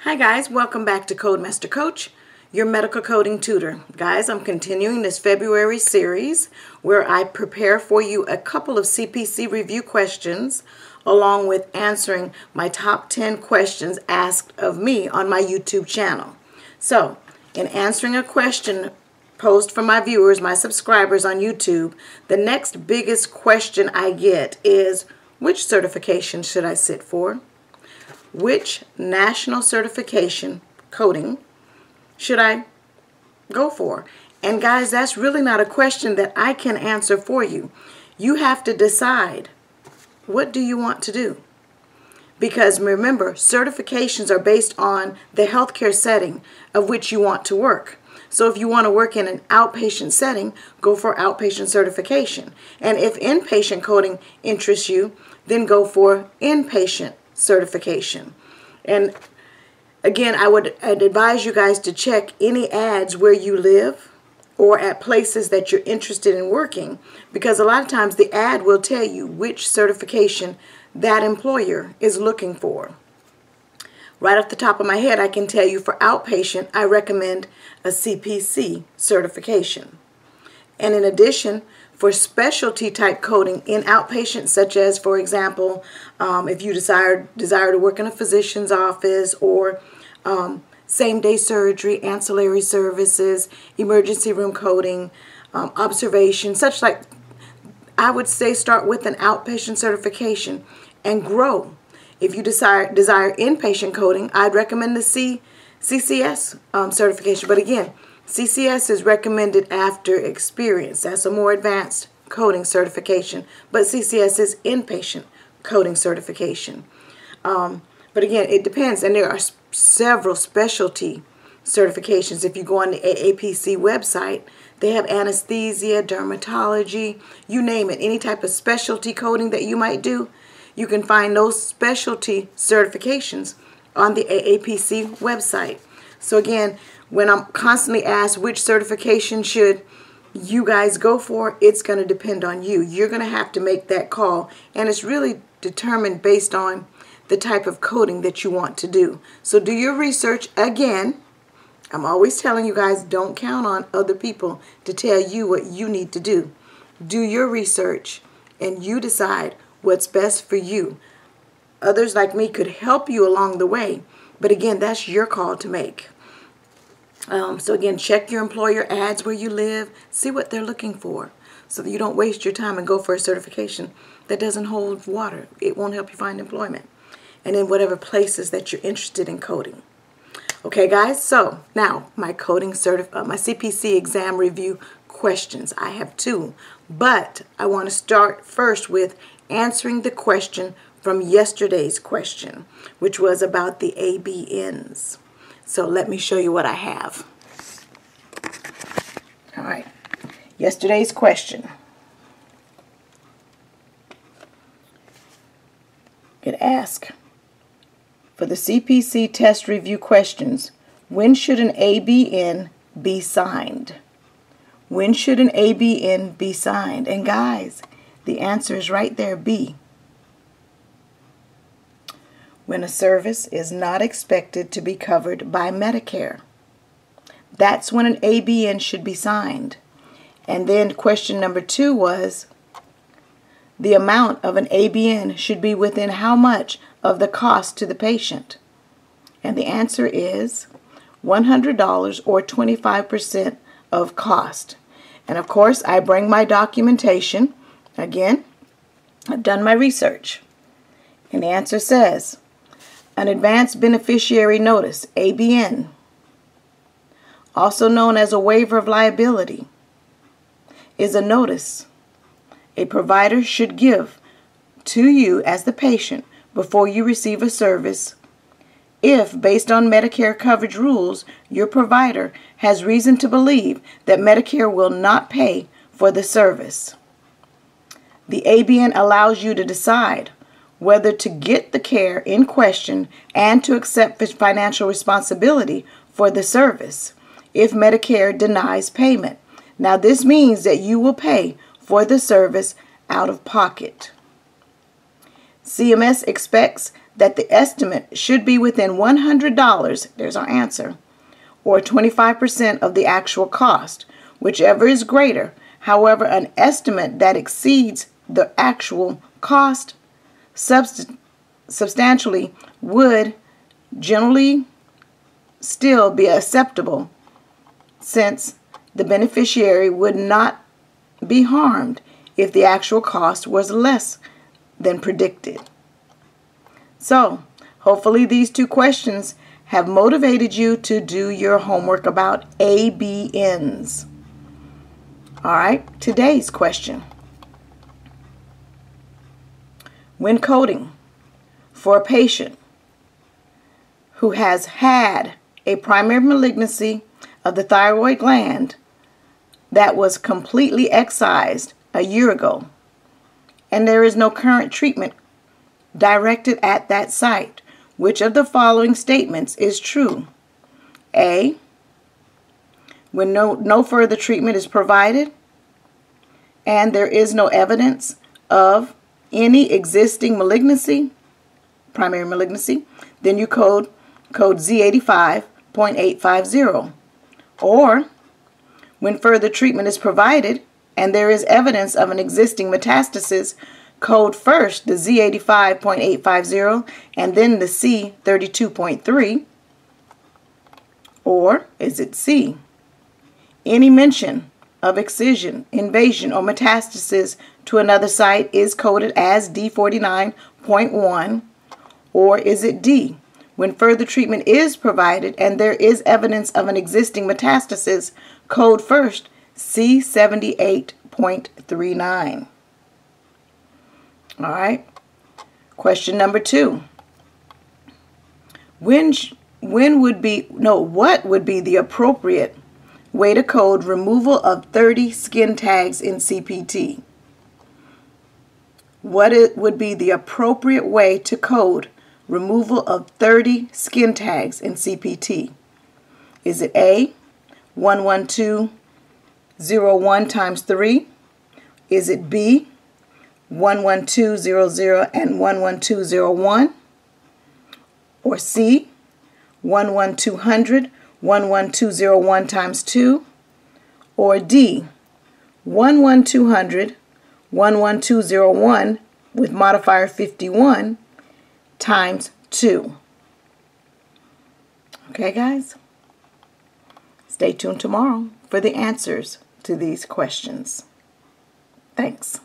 Hi guys, welcome back to Codemaster Coach, your medical coding tutor. Guys, I'm continuing this February series where I prepare for you a couple of CPC review questions along with answering my top 10 questions asked of me on my YouTube channel. So, in answering a question posed from my viewers, my subscribers on YouTube, the next biggest question I get is, which certification should I sit for? Which national certification coding should I go for? And guys, that's really not a question that I can answer for you. You have to decide what do you want to do? Because remember, certifications are based on the healthcare setting of which you want to work. So if you want to work in an outpatient setting, go for outpatient certification. And if inpatient coding interests you, then go for inpatient certification. And again, I would I'd advise you guys to check any ads where you live or at places that you're interested in working because a lot of times the ad will tell you which certification that employer is looking for. Right off the top of my head, I can tell you for outpatient, I recommend a CPC certification. And in addition, for specialty type coding in outpatient, such as, for example, um, if you desire, desire to work in a physician's office or um, same day surgery, ancillary services, emergency room coding, um, observation, such like, I would say start with an outpatient certification and grow. If you desire, desire inpatient coding, I'd recommend the C, CCS um, certification. But again, CCS is recommended after experience. That's a more advanced coding certification, but CCS is inpatient coding certification. Um, but again, it depends, and there are several specialty certifications. If you go on the AAPC website, they have anesthesia, dermatology, you name it, any type of specialty coding that you might do, you can find those specialty certifications on the AAPC website. So again, when I'm constantly asked which certification should you guys go for, it's going to depend on you. You're going to have to make that call, and it's really determined based on the type of coding that you want to do. So do your research again. I'm always telling you guys don't count on other people to tell you what you need to do. Do your research and you decide what's best for you. Others like me could help you along the way, but again, that's your call to make. Um, so again, check your employer ads where you live, see what they're looking for so that you don't waste your time and go for a certification that doesn't hold water. It won't help you find employment. And in whatever places that you're interested in coding. Okay, guys, so now my coding certif uh, my CPC exam review questions. I have two, but I want to start first with answering the question from yesterday's question, which was about the ABNs. So let me show you what I have. All right. Yesterday's question. It asked for the CPC test review questions, when should an ABN be signed? When should an ABN be signed? And guys, the answer is right there, B when a service is not expected to be covered by Medicare. That's when an ABN should be signed. And then question number two was the amount of an ABN should be within how much of the cost to the patient? And the answer is $100 or 25% of cost. And of course, I bring my documentation. Again, I've done my research. And the answer says an Advance Beneficiary Notice, ABN, also known as a waiver of liability, is a notice a provider should give to you as the patient before you receive a service if, based on Medicare coverage rules, your provider has reason to believe that Medicare will not pay for the service. The ABN allows you to decide whether to get the care in question and to accept financial responsibility for the service if Medicare denies payment. Now, this means that you will pay for the service out of pocket. CMS expects that the estimate should be within $100, there's our answer, or 25% of the actual cost, whichever is greater. However, an estimate that exceeds the actual cost subst- substantially would generally still be acceptable since the beneficiary would not be harmed if the actual cost was less than predicted. So, hopefully, these two questions have motivated you to do your homework about ABNs. All right, today's question. When coding for a patient who has had a primary malignancy of the thyroid gland that was completely excised a year ago, and there is no current treatment directed at that site. Which of the following statements is true? A. When no, no further treatment is provided and there is no evidence of any existing malignancy, primary malignancy, then you code code Z85.850. Or when further treatment is provided and there is evidence of an existing metastasis, code first the Z85.850 and then the C32.3? Or is it C? Any mention of excision, invasion, or metastasis to another site is coded as D49.1? Or is it D? When further treatment is provided and there is evidence of an existing metastasis, code first C78.39. All right. Question number two. When when would be no what would be the appropriate way to code removal of 30 skin tags in CPT? What it would be the appropriate way to code removal of 30 skin tags in CPT? Is it A 11201 times 3? Is it B 11200 and 11201 or C 11200 11201 times 2 or D 11200 11201 with modifier 51 times 2. Okay, guys? Stay tuned tomorrow for the answers to these questions. Thanks.